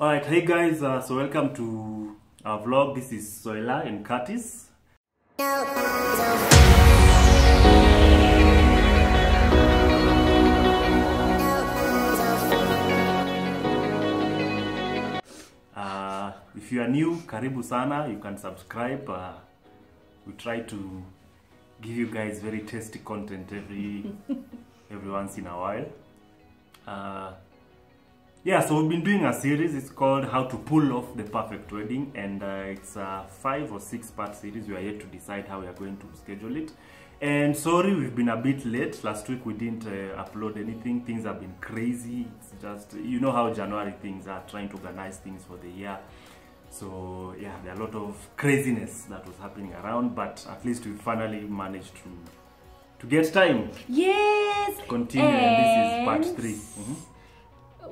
Alright, hey guys, uh, so welcome to our vlog. This is Soila and Curtis. Uh, if you are new, karibu sana, you can subscribe. Uh, we try to give you guys very tasty content every every once in a while. Yeah, so we've been doing a series. It's called How to Pull Off the Perfect Wedding, and uh, it's a five or six part series. We are yet to decide how we are going to schedule it. And sorry, we've been a bit late. Last week we didn't uh, upload anything. Things have been crazy. It's just you know how January things are trying to organize things for the year. So yeah, there are a lot of craziness that was happening around, but at least we finally managed to to get time Yes. continue. And this is part three. Mhm.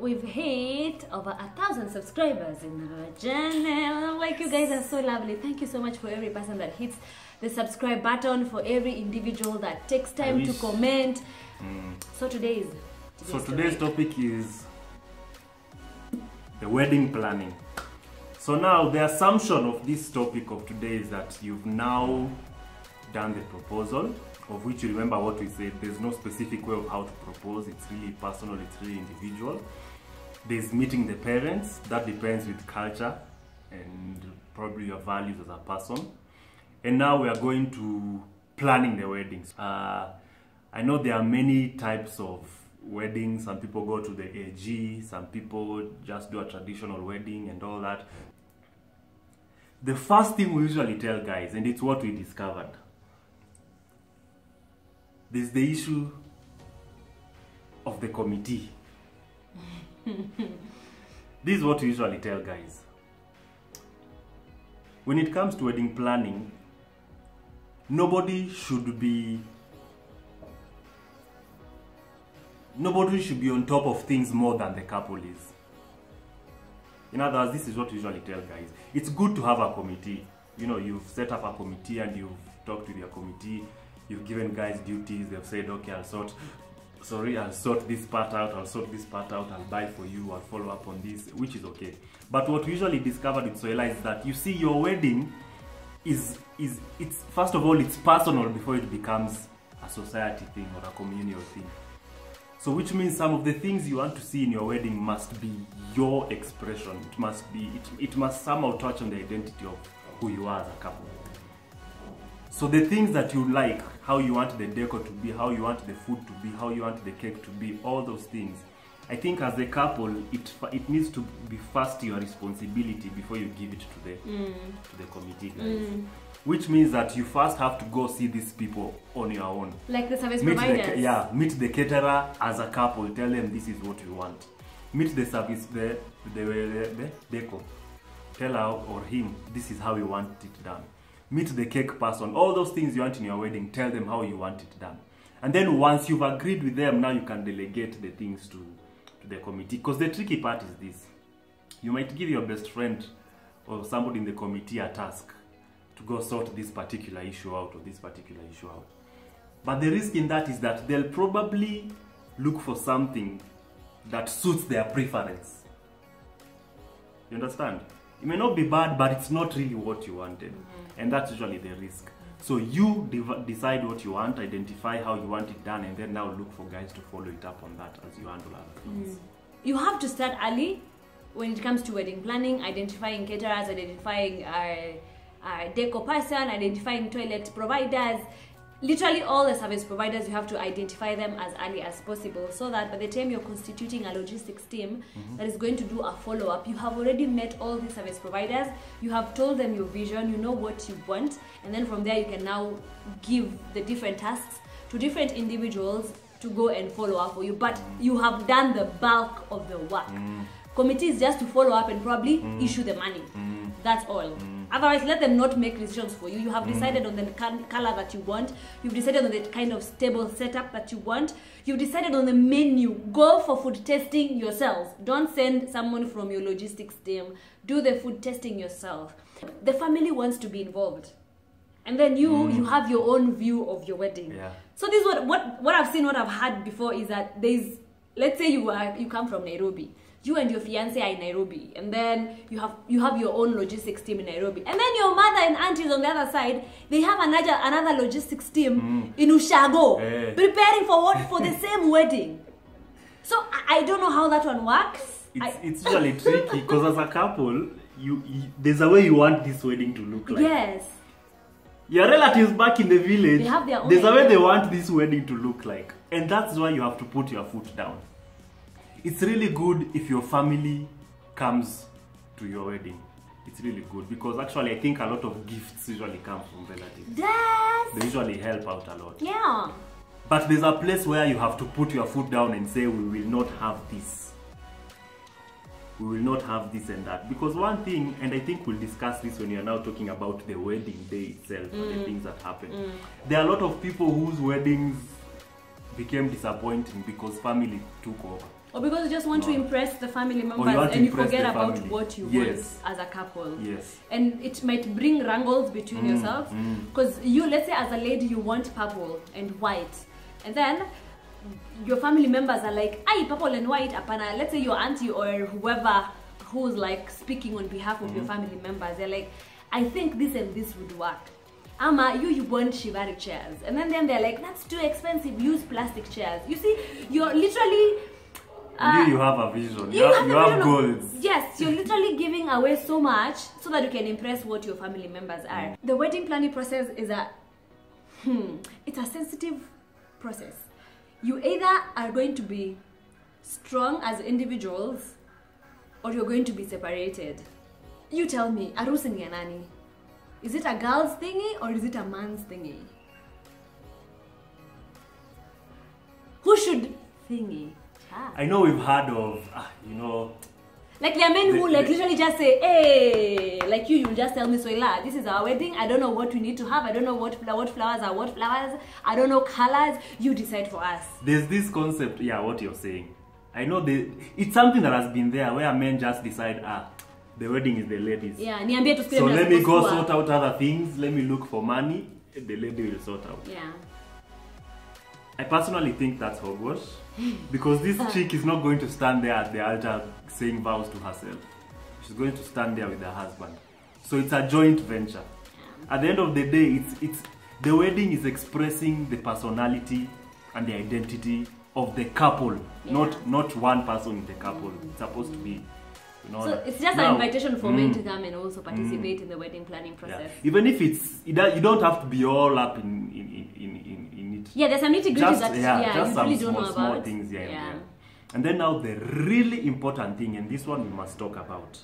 We've hit over a thousand subscribers in our channel. Like you guys are so lovely. Thank you so much for every person that hits the subscribe button, for every individual that takes time to comment. Mm. So today is So today's topic is the wedding planning. So now the assumption of this topic of today is that you've now done the proposal, of which you remember what we said. There's no specific way of how to propose. It's really personal. It's really individual. There's meeting the parents. That depends with culture and probably your values as a person. And now we are going to planning the weddings. Uh, I know there are many types of weddings. Some people go to the AG, some people just do a traditional wedding and all that. The first thing we usually tell guys, and it's what we discovered, there's the issue of the committee. this is what we usually tell guys. When it comes to wedding planning, nobody should be nobody should be on top of things more than the couple is. In other words, this is what we usually tell guys. It's good to have a committee. You know, you've set up a committee and you've talked to your committee. You've given guys duties. They've said, okay, I'll sort. Sorry, I'll sort this part out. I'll sort this part out. I'll buy for you. I'll follow up on this, which is okay. But what we usually discovered with Soila is that you see your wedding is is it's first of all it's personal before it becomes a society thing or a communal thing. So which means some of the things you want to see in your wedding must be your expression. It must be it, it must somehow touch on the identity of who you are as a couple. So the things that you like, how you want the decor to be, how you want the food to be, how you want the cake to be, all those things. I think as a couple, it it needs to be first your responsibility before you give it to the mm. to the committee guys. Mm. Which means that you first have to go see these people on your own like the service meet the, providers. ca- yeah meet the caterer as a couple tell them this is what you want meet the service the the, the, the deco tell her or him this is how you want it done meet the cake person all those things you want in your wedding tell them how you want it done and then once you've agreed with them now you can delegate the things to, to the committee because the tricky part is this you might give your best friend or somebody in the committee a task to go sort this particular issue out or this particular issue out but the risk in that is that they'll probably look for something that suits their preference. You understand? It may not be bad, but it's not really what you wanted. And that's usually the risk. So you decide what you want, identify how you want it done, and then now look for guys to follow it up on that as you handle other things. you have to start early when it comes to wedding planning, identifying caterers, identifying uh, uh, deco person, identifying toilet providers. Literally, all the service providers, you have to identify them as early as possible so that by the time you're constituting a logistics team mm-hmm. that is going to do a follow up, you have already met all the service providers, you have told them your vision, you know what you want, and then from there, you can now give the different tasks to different individuals to go and follow up for you. But you have done the bulk of the work. Mm. Committee is just to follow up and probably mm. issue the money. Mm. That's all otherwise let them not make decisions for you. You have decided on the color that you want. You've decided on the kind of stable setup that you want. You've decided on the menu. Go for food testing yourselves don't send someone from your logistics team. Do the food testing yourself. The family wants to be involved. And then you mm. you have your own view of your wedding. Yeah. so this is what what what i've seen what i've had before is that there's let's say you are you come from nairobi you and your fiance are in Nairobi, and then you have you have your own logistics team in Nairobi, and then your mother and aunties on the other side, they have another another logistics team in Ushago, Eh. preparing for what for the same wedding. So I, I don't know how that one works. It's, I- it's usually tricky because as a couple, you, you there's a way you want this wedding to look like. yes. Your relatives back in the village, They have their own there's a way they want this wedding to look like. And that's why you have to put your foot down. It's really good if your family comes to your wedding. It's really good because actually I think a lot of gifts usually come from relatives. That's They usually help out a lot. yeah. But there's a place where you have to put your foot down and say, we will not have this. We will not have this and that. Because one thing, and I think we'll discuss this when you're now talking about the wedding day itself and the mm. things that happen. Mm. There are a lot of people whose weddings became disappointing because family took over. Or because you just want to impress the family members to and you forget about family. what you Yes. want as a couple. Yes. And it might bring wrangles between yourselves. Because you, let's say, as a lady, you want purple and white. And then your family members are like, aye, purple and white, apana. Let's say your auntie or whoever who's like speaking on behalf of your family members, they're like, I think this and this would work. Ama, you, you want Chiavari chairs. And then, then they're like, that's too expensive, use plastic chairs. You see, you're literally. Uh, you, you have a vision. You, you have, you have of- goals. Yes, you're literally giving away so much so that you can impress what your family members are. The wedding planning process is a hmm, it's a sensitive process. You either are going to be strong as individuals or you're going to be separated. You tell me, harusi ni nani? Is it a girl's thingy or is it a man's thingy? Who should thingy? Ah. I know we've heard of, uh, you know, Like there are men who like the- literally just say, "Hey, like you, you'll just tell me, Soila, this is our wedding. I don't know what we need to have. I don't know what what flowers are what flowers. I don't know colors. You decide for us." there's this concept yeah what you're saying i know the it's something that has been there where men just decide ah the wedding is the ladies Yeah, niambie so let me go sort out other things let me look for money the lady will sort out Yeah. I personally think that's hogwash because this chick is not going to stand there at the altar saying vows to herself she's going to stand there with her husband so it's a joint venture at the end of the day it's it's the wedding is expressing the personality and the identity of the couple not Yeah. not one person in the couple it's supposed to be you know So it's just Now- an invitation for men Mm. to come and also participate in the wedding planning yeah. process. even if it's it, you don't have to be all up in in in in, Yeah, there's some nitty gritty that yeah, yeah, just you some really small, don't know small about. things here and yeah. there. And then now the really important thing, and this one we must talk about.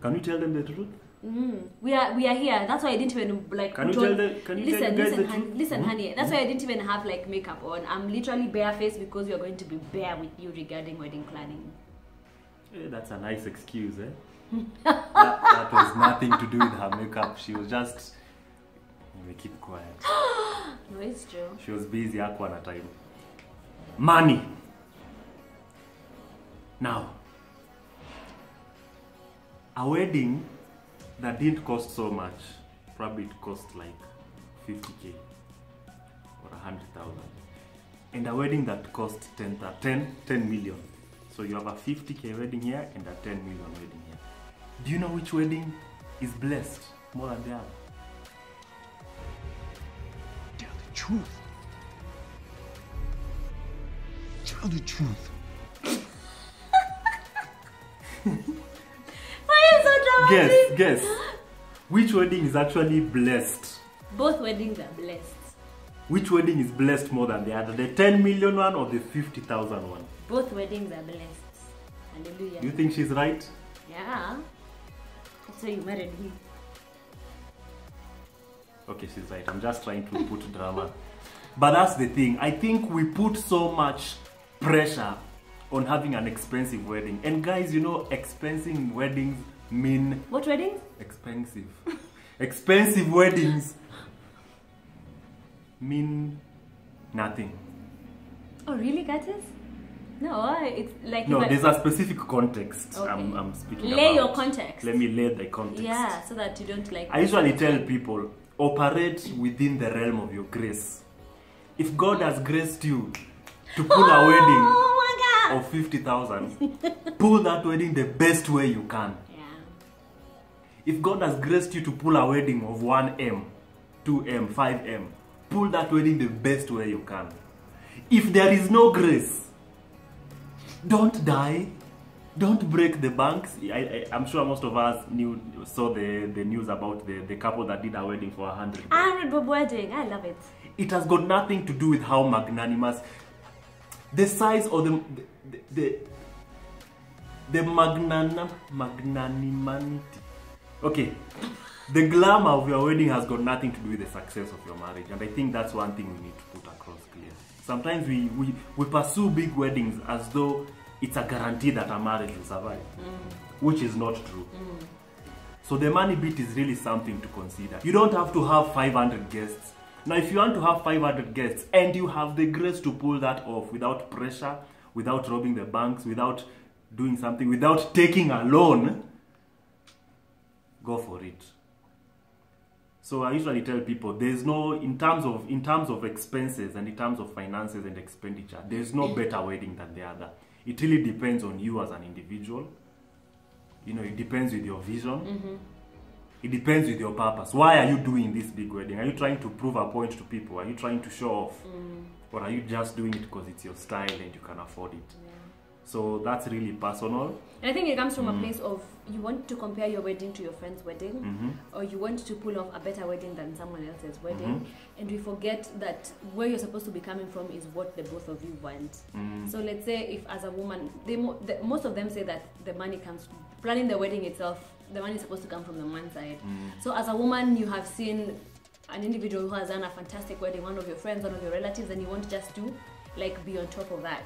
Can you tell them the truth? Mm. We are we are here. That's why I didn't even like. Can you tell the- can you tell listen, guys listen, truth? listen, Hmm? honey. That's why I didn't even have like makeup on. I'm literally barefaced because we are going to be bare with you regarding wedding planning. Eh, that's a nice excuse, eh? that, that was nothing to do with her makeup. She was just. Keep quiet. No, it's true. She was busy hakuwa na time. Money. Now, a wedding that didn't cost so much, probably it cost like 50k or 100,000. And a wedding that cost 10, 10, 10 million. So you have a 50k wedding here and a 10 million wedding here. Do you know which wedding is blessed more than the other? Truth. Tell the truth. Why are you so dramatic? Guess, guess. Which wedding is actually blessed? Both weddings are blessed. Which wedding is blessed more than the other? The 10 million one or the 50,000 one? Both weddings are blessed. Hallelujah. You think she's right? yeah. That's why you married me. Okay, she's right. I'm just trying to put drama. But that's the thing. I think we put so much pressure on having an expensive wedding. And guys, you know, expensive weddings mean What weddings? expensive. expensive weddings mean nothing. Oh, really, Curtis? No, it's like. No, there's a specific context Okay. I'm, I'm speaking Lay about. your context. Let me lay the context. Yeah, so that you don't like. I usually tell people operate within the realm of your grace. If God has graced you to pull a oh wedding, Oh of 50,000, pull that wedding the best way you can. Yeah. If God has graced you to pull a wedding of 1M, 2M, 5M, pull that wedding the best way you can. If there is no grace, don't die. Don't break the banks. I, I, I'm sure most of us knew saw the, the news about the, the couple that did a wedding for a hundred. Hundred ah, bob wedding. I love it. It has got nothing to do with how magnanimous, the size or the the the, the magnan, magnanimity. Okay, the glamour of your wedding has got nothing to do with the success of your marriage, and I think that's one thing we need to put across clear. Sometimes we we, we pursue big weddings as though it's a guarantee that our marriage will survive, mm. which is not true. Mm. So the money bit is really something to consider. You don't have to have 500 guests. Now, if you want to have 500 guests and you have the grace to pull that off without pressure, without robbing the banks, without doing something, without taking a loan, go for it. So I usually tell people there's no in terms of in terms of expenses and in terms of finances and expenditure, there's no better wedding than the other. It really depends on you as an individual. You know, it depends with your vision. Mm-hmm. It depends with your purpose. Why are you doing this big wedding? Are you trying to prove a point to people? Are you trying to show off? Mm. Or are you just doing it because it's your style and you can afford it? So that's really personal. And I think it comes from a place of you want to compare your wedding to your friend's wedding, Mhm. or you want to pull off a better wedding than someone else's wedding, Mhm. and we forget that where you're supposed to be coming from is what the both of you want. Mm. So let's say if as a woman, they mo- the, most of them say that the money comes planning the wedding itself. The money is supposed to come from the man's side. Mm. So as a woman, you have seen an individual who has done a fantastic wedding, one of your friends, one of your relatives, and you want just to like be on top of that.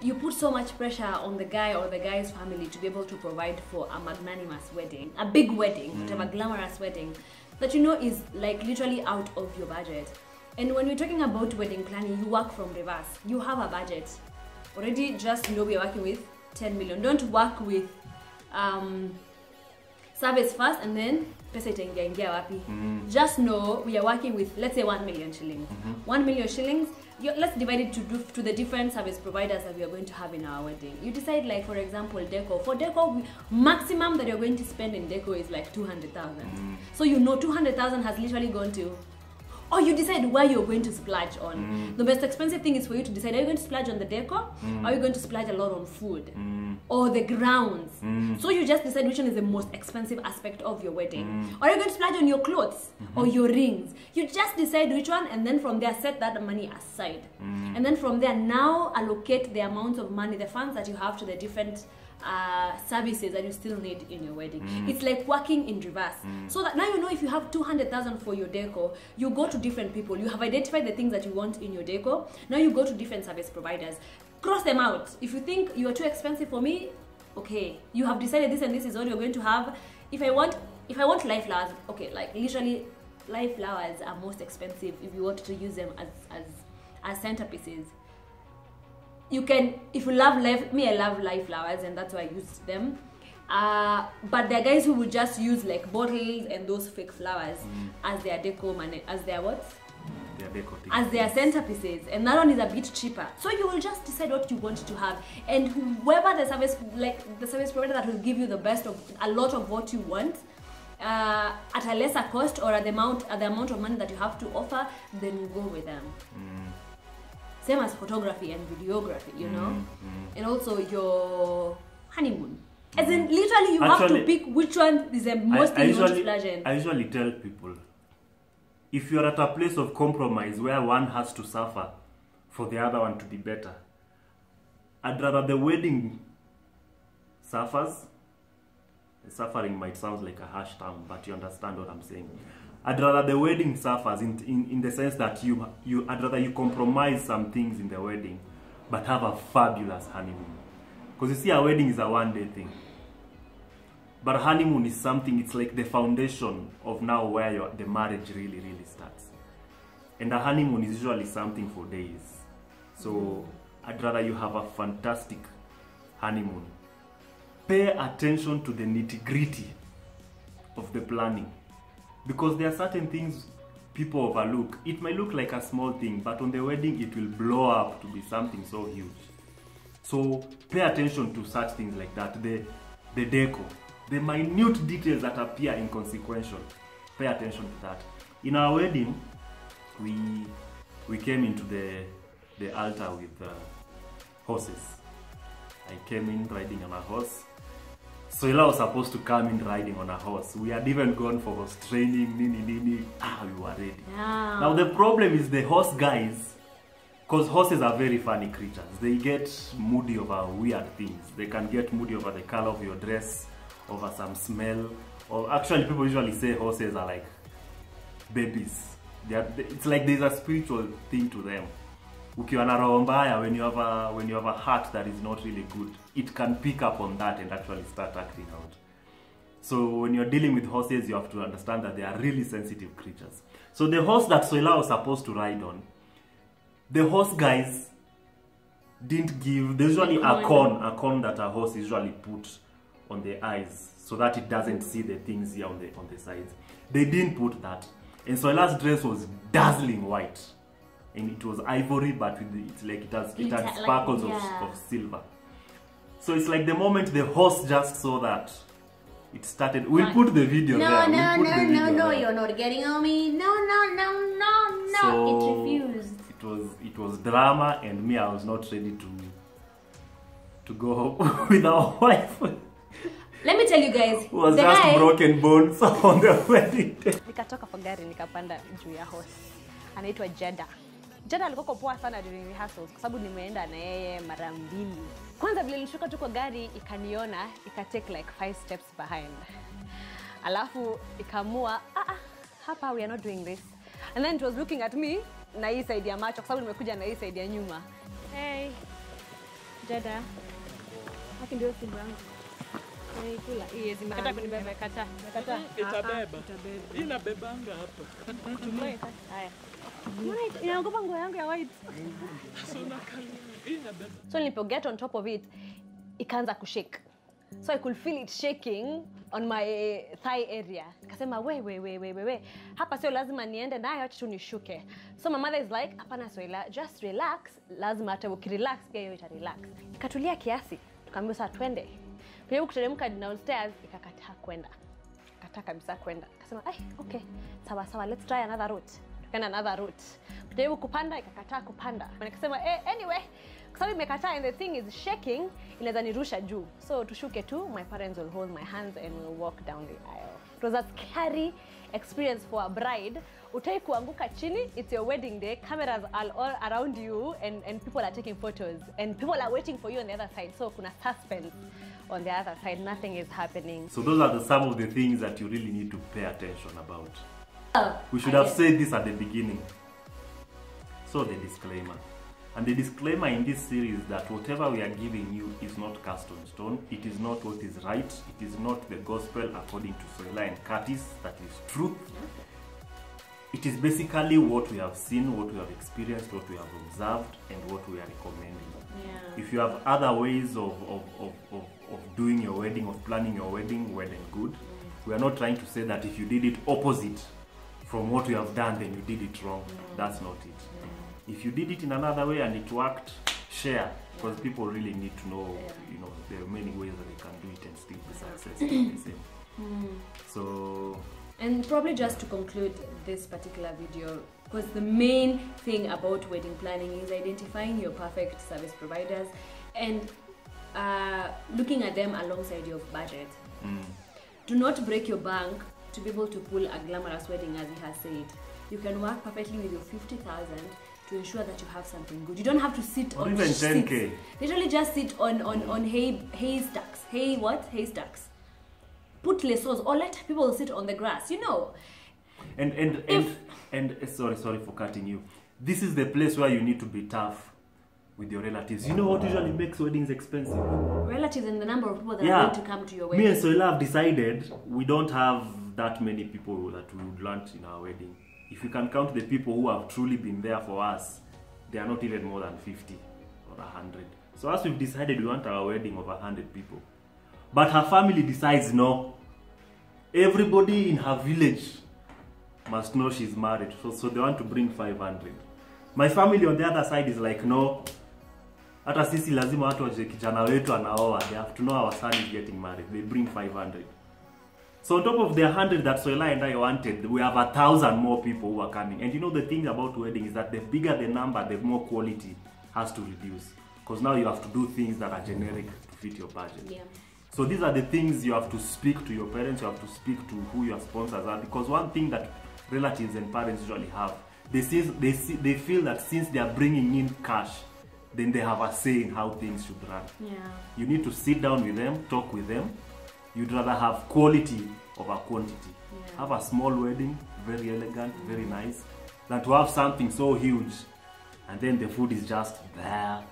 You put so much pressure on the guy or the guy's family to be able to provide for a magnanimous wedding, a big wedding, whatever mm. glamorous wedding, that you know is like literally out of your budget. And when we're talking about wedding planning, you work from reverse. You have a budget. Already just know we are working with 10 million. Don't work with um, service first and then pesa itaingia ingia wapi mm. just know we are working with let's say 1 million shillings mm-hmm. 1 million shillings you, let's divide it to, do, to the different service providers that we are going to have in our wedding. You decide like for example deco. For deco maximum that you're going to spend in deco is like 200000 mm. so you know 200000 has literally gone to or you decide where you're going to splurge on. Mm. The most expensive thing is for you to decide are you going to splurge on the decor? Mm. Are you going to splurge a lot on food? Mm. Or the grounds? So you just decide which one is the most expensive aspect of your wedding. Or are you going to splurge on your clothes mm-hmm. or your rings? You just decide which one and then from there set that money aside. And then from there now allocate the amount of money, the funds that you have to the different uh, services that you still need in your wedding. It's like working in reverse. So that now you know if you have 200,000 for your deco, you go to different people. You have identified the things that you want in your deco. Now you go to different service providers. Cross them out. If you think you are too expensive for me, okay. You have decided this and this is all you're going to have. If I want if I want live flowers, okay, like literally live flowers are most expensive if you want to use them as as as centerpieces you can if you love life me i love live flowers and that's why i use them. Uh, but there are guys who would just use like bottles and those fake flowers as their deco man as their what? Their decor thing. as their centerpieces. And that one is a bit cheaper. So you will just decide what you want to have. And whoever the service like the service provider that will give you the best of a lot of what you want uh, at a lesser cost or at the amount at the amount of money that you have to offer then you go with them same as photography and videography you know? Mm, mm. And also your honeymoon. As in mm. literally you have to pick which one is the most I, I thing you want to usually, I usually tell people if you're at a place of compromise where one has to suffer for the other one to be better, I'd rather the wedding suffers. Suffering might sound like a harsh term, but you understand what I'm saying. I'd rather the wedding suffers in, in, in the sense that you, you I'd rather you compromise some things in the wedding, but have a fabulous honeymoon. Because you see, a wedding is a one day thing. But honeymoon is something, it's like the foundation of now where your, the marriage really, really starts. And a honeymoon is usually something for days. So I'd rather you have a fantastic honeymoon. Pay attention to the nitty gritty of the planning. Because there are certain things people overlook. It might look like a small thing, but on the wedding it will blow up to be something so huge. So pay attention to such things like that. The the deco, the minute details that appear inconsequential. Pay attention to that. In our wedding, we we came into the the altar with uh, horses. I came in riding on a horse. Soila was supposed to come in riding on a horse. We had even gone for horse training, nini nini. Ah, we were ready. Yeah. Now the problem is the horse guys, because horses are very funny creatures. They get moody over weird things. They can get moody over the color of your dress, over some smell, or actually people usually say horses are like babies. They are, it's like there's a spiritual thing to them. Ukiwa na roho mbaya, when you have a when you have a heart that is not really good, it can pick up on that and actually start acting out. So when you're dealing with horses, you have to understand that they are really sensitive creatures. So the horse that Soila was supposed to ride on, the horse guys didn't give. There's usually a Corn. corn, a corn that a horse usually put on the eyes so that it doesn't see the things here on the on the sides. They didn't put that, and Soila's dress was dazzling white, and it was ivory, but with the, it's like it has it had like, sparkles yeah. of, of silver. So it's like the moment the horse just saw that, it started. We'll put the video no, there. no, we'll no, the no, no, there. you're not getting on me. No, no, no, no, no. So it refused. It was it was drama, and me, I was not ready to to go home with our wife. Let me tell you guys. it was the just guy, broken bones on the wedding day. nikatoka kwa gari nikapanda juu ya horse anaitwa jeda jeda alikuwa poa sana during rehearsals kwa sababu nimeenda na yeye mara mbili. Kwanza vile nilishuka tu kwa gari ikaniona ikatake like five steps behind. Alafu ikaamua ah, ah, hapa we are not doing this. And then it was looking at me na hii side ya macho kwa sababu nimekuja na hii side ya nyuma. Hey Dada. Hakindio simu yangu Hii kunibeba. Itabeba inabebanga hapa. Haya. Inaogopa nguo yangu ya white. Inabeba so nilipoget on top of it ikaanza kushake. So i could feel it shaking on my thigh area. Kasema we we we we we we. Hapa sio lazima niende nayo acha tu nishuke. So my mother is like hapana soila just relax. Lazima hata ukirelax pia hiyo ita relax. Ikatulia kiasi tukaambiwa saa twende kujaribu kuteremka downstairs ikakataa kwenda. Kataa kabisa kwenda. Akasema ai okay. Sawa sawa let's try another route. Tukaenda another route. Kujaribu kupanda ikakataa kupanda. Nikasema eh, anyway. Kwa sababu imekataa and the thing is shaking inaweza nirusha juu. So tushuke tu my parents will hold my hands and we'll walk down the aisle. It was a scary experience for a bride. Utai kuanguka chini it's your wedding day cameras are all around you and, and people are taking photos and people are waiting for you on the other side. So kuna suspense on the other side nothing is happening So those are the, some of the things that you really need to pay attention about. Oh, We should have said this at the beginning. So the disclaimer. And the disclaimer in this series that whatever we are giving you is not cast on stone. It is not what is right. It is not the gospel according to Soila and Curtis. That is truth. It is basically what we have seen, what we have experienced, what we have observed, and what we are recommending. Yeah. If you have other ways of, of, of, of, of doing your wedding, of planning your wedding, well and good. We are not trying to say that if you did it opposite from what you have done, then you did it wrong. That's not it. If you did it in another way and it worked, share because people really need to know. You know, there are many ways that they can do it and still be successful. the same. Hmm. So And probably just to conclude this particular video, because the main thing about wedding planning is identifying your perfect service providers and uh, looking at them alongside your budget. Do not break your bank to be able to pull a glamorous wedding, as he has said. You can work perfectly with your 50,000 to ensure that you have something good. You don't have to sit Or on even 10K. Literally just sit on, on, on hay, haystacks. Hay what? Haystacks. Put lassos or let people sit on the grass. You know, and and and, and uh, sorry sorry for cutting you. This is the place where you need to be tough with your relatives. You know what usually makes weddings expensive? relatives and the number of people that are yeah. going to come to your wedding. Me and Soila have decided we don't have that many people that we would want in our wedding. If you can count the people who have truly been there for us, they are not even more than 50 or 100. So as we've decided we want our wedding of 100 people. But her family decides no. Everybody in her village must know she's married. So, so they want to bring 500. My family on the other side is like, no, hata sisi lazima watu wajue kijana wetu anaoa. They have to know our son is getting married. They bring 500 so on top of the 100 that Soila and I wanted we have a thousand more people who are coming. And you know the thing about wedding is that the bigger the number the more quality has to reduce. Because now you have to do things that are generic to fit your budget. Yeah. so these are the things you have to speak to your parents, you have to speak to who your sponsors are. Because one thing that relatives and parents usually have, they see, they see, they feel that since they are bringing in cash, then they have a say in how things should run. Yeah. You need to sit down with them, talk with them. You'd rather have quality over quantity. Yeah. Have a small wedding, very elegant, very nice, than to have something so huge, and then the food is just there.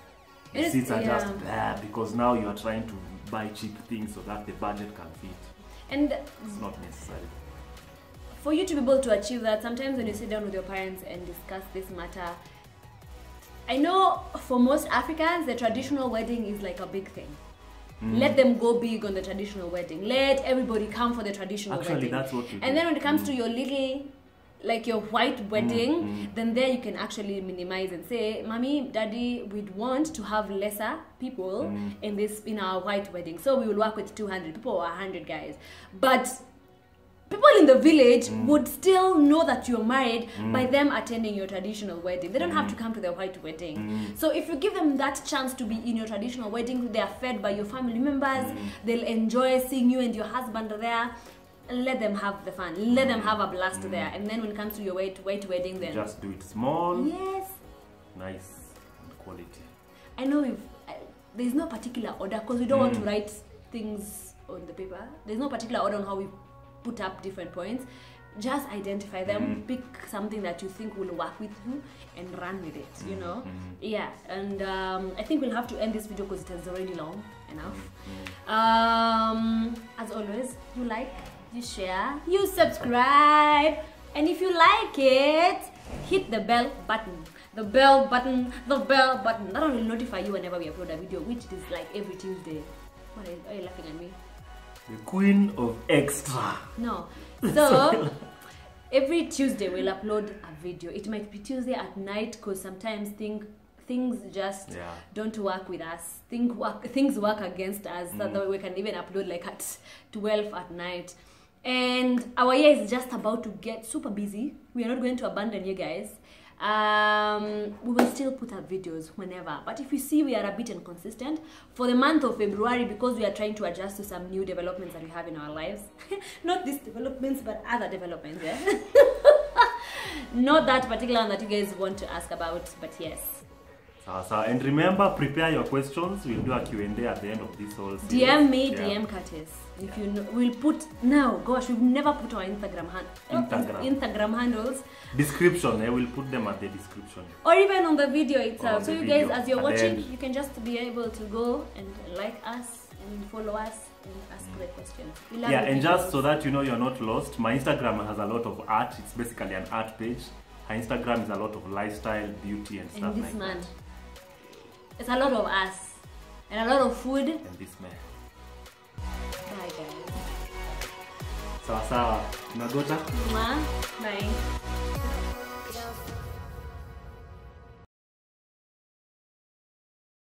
The It is- seats are just yeah. there because now you are trying to buy cheap things so that the budget can fit. And It's not necessary. for you to be able to achieve that, sometimes when you sit down with your parents and discuss this matter, I know for most Africans, the traditional wedding is like a big thing. Hmm. Let them go big on the traditional wedding. Let everybody come for the traditional wedding. Actually, wedding. that's what and do. then when it comes hmm. to your little, like your white hmm, wedding, then there you can actually minimize and say, "Mommy, Daddy, we'd want to have lesser people in this in our white wedding, so we will work with 200 people or 100 guys." But people in the village mm. would still know that you're married mm. by them attending your traditional wedding. They don't have mm. to come to their white wedding. So if you give them that chance to be in your traditional wedding, they are fed by your family members. They'll enjoy seeing you and your husband there. Let them have the fun. Let them have a blast there. And then when it comes to your white white wedding, then Just do it small, yes, nice, and quality. I know we've, uh, there's no particular order because we don't want to write things on the paper. There's no particular order on how we put up different points. Just identify them, pick something that you think will work with you, and run with it. You know, yeah. And um, I think we'll have to end this video because it is already long enough. Um, as always, you like, you share, you subscribe, and if you like it, hit the bell button. The bell button, the bell button. That will notify you whenever we upload a video, which is like every Tuesday. What are you, are you laughing at me? The queen of extra. No. So every Tuesday we'll upload a video. It might be Tuesday at night because sometimes think things just Yeah. don't work with us. Think work things work against us so that mm. we can even upload like at 12 at night. And our year is just about to get super busy. We are not going to abandon you guys. Um, we will still put up videos whenever. But if you see we are a bit inconsistent for the month of February because we are trying to adjust to some new developments that we have in our lives. not these developments, but other developments. Yeah? not that particular one that you guys want to ask about, but yes. And remember, prepare your questions. We'll do a Q&A at the end of this whole series. DM me, Yeah. DM Curtis. If you know, we'll put now. Gosh, we've never put our Instagram hand, Instagram. Instagram handles, Description, eh, I will put them at the description. or even on the video itself. So the you guys, as you're At watching, you can just be able to go and like us and follow us and ask mm. the questions. We love yeah, the and just so that you know you're not lost, my Instagram has a lot of art. It's basically an art page. Her Instagram is a lot of lifestyle, beauty, and stuff and this like man, that. It's a lot of us and a lot of food. And this man. Bye guys. Sawa sawa. Nagota. Mwah. Bye.